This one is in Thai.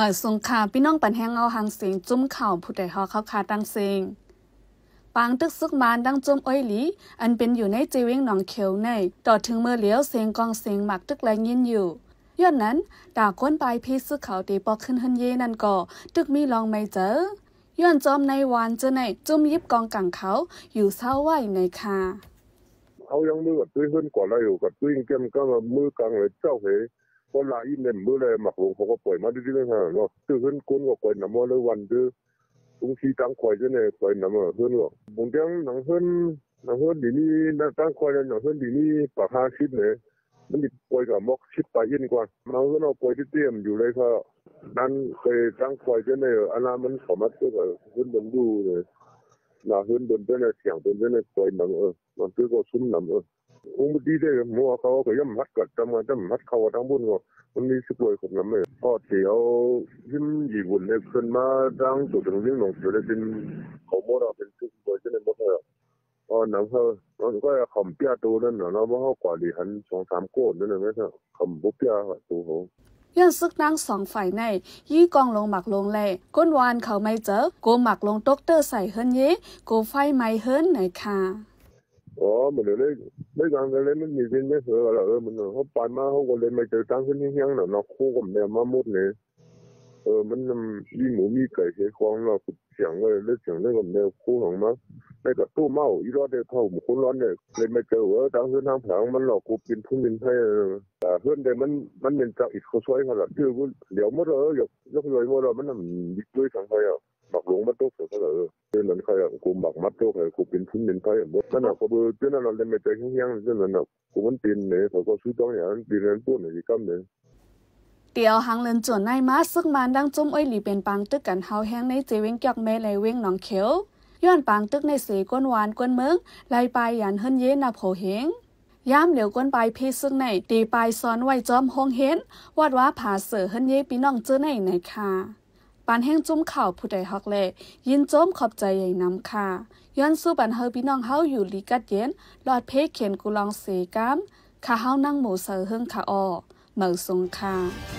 หมายสงคาพี่น้องปันแหงเอาหางเสียงจุ้มเข่าผู้ใดฮอเขาคาตั้งเสียงปางตึกซึกมานดังจุ้มอ้อยหลี อันเป็นอยู่ในจีวิงหนองเขียวในต่อถึงเมื่อเลี้ยวเสียงกองเสียงหมักตึกแรงยินอยู่ย้อนนั้นดาก้นปลายพีซึกเขาตีปอกขึ้นหันเยนั่นก็ตึกมีลองไม่เจอย้อนจอมในวานเจอในจุ่มยิบกองกังเขาอยู่เศร้าไหวในคาเขายังมือกับตุ้ยขึ้นก่อนแล้วอยู่กับตุ้ยเกมก็มือกลางเลยเจ้าเห คนลาอินเนี่ยมือเลยหมักลงเขาก็ปล่อยมาดีๆเลยฮะเนาะตื้อขึ้นก้นก็ปล่อยน้ำมันเลยวันดื้อตรงที่ตั้งควายจะเนี่ยปล่อยน้ำมันขึ้นหรอกบางทีหนังขึ้นหนังขึ้นดีนี่ตั้งควายหนังขึ้นดีนี่ปากห้าชิดเนี่ยมันดิปล่อยกับมอกชิดไปยินกว่ามันก็เอาปล่อยที่เตี้ยมอยู่เลยค่ะนั้นเคยตั้งควายจะเนี่ยอันนั้นมันสามารถก็ขึ้นบนดูเลยนาขึ้นบนจะเนี่ยเสียงบนจะเนี่ยปล่อยหนังเออมันคือก็ซุ้มหนังเออ อุ้มดีได้มัวเขาก็ย่ำมัดกัดจำมาจำมัดเขาทั้งบุญก็มันมีสุกวยของน้ำเลยก็เที่ยวยิ้มยีบุญเนี่ยขึ้นมาดังตัวถึงเรื่องหลงอยู่ได้เป็นเขาโมเราเป็นสุกวยจะในหมดเลยอ๋อหนังเขามันก็ขำเปียตัวนั่นเนาะเราว่าเขากว่าดีหันสองสามโกดนั่นเลยไหมครับขำบุเปียตัวเขาย้อนซึกนางสองฝ่ายใน ยี่กองลงหมักลงแหล่ก้นวานเขาไม่เจอโกหมักลงตกเตอร์ใส่เฮิรนเย่โกไฟไม่เฮิรนไหนค่ะ อ๋อมันเลยไม่การเลยมันมีเป็นไม่เสือละเออมันเขาไปมาเขาก็เลยไม่เจอตั้งขึ้นที่เฮียงน่ะเนาะคู่กับแม่มาหมดเลยเออมันมีหมูมีไก่เสียของเราเสียงเลยเลือกเสียงเรื่องกับแนวคู่ของมันในกับตู้เมาอีรอดเดียวเท่าหมูคนร้อนเนี่ยเลยไม่เจอว่าตั้งขึ้นทางแผงมันหลอกกูกินทุ่งดินให้แต่เพื่อนเดมันมันเป็นจากอีกเขาช่วยเขาละคือเดี๋ยวมื่อเรายกยกเลยเมื่อเรามันมันยึดด้วยสังขยาบักหลงมัดโต๊ะเขาเลยเดินหลงมัดโต๊กเป็นทุ่นเป็นไฟหมดนั่นอะก็เบอร์เจ้าเล่น ไม่ใจแข็งๆเจ้านั่นอะกูมันปีนเนี่ยเขาก็ซื้อต้องอย่างปีนเล่นปุ่นอย่างนี้ก็เนี่ยเตียวหังเลนจวนในมาซึกมันดังจุ้มอ้อยหลีเป็นปังตึกกันเฮาแห้งในเจเวงเกียกเมลเวงหนองเขียวย้อนปังตึกในเสก้นหวานก้นเมืองไล่ไปยันเฮินเยนาโผเฮงย่ามเหลียวก้นไปเพซึ่งในตีปลายซ้อนไว้จอมหงเห็นวาดว่าผาเสือเฮินเยปีน้องเจอในไหนค่ะ ปานแห้งจุ้มข่าวผู้ใดฮอกเล่ยินโจมขอบใจใหญ่นำค่ะย้อนสู้ปันเฮาพี่น้องเฮาอยู่ลีกัดเย็นหลอดเพเขียนกุลองเสกามข้าเฮานั่งหมูเสือเฮิงค่ะออเหมือสงค่ะ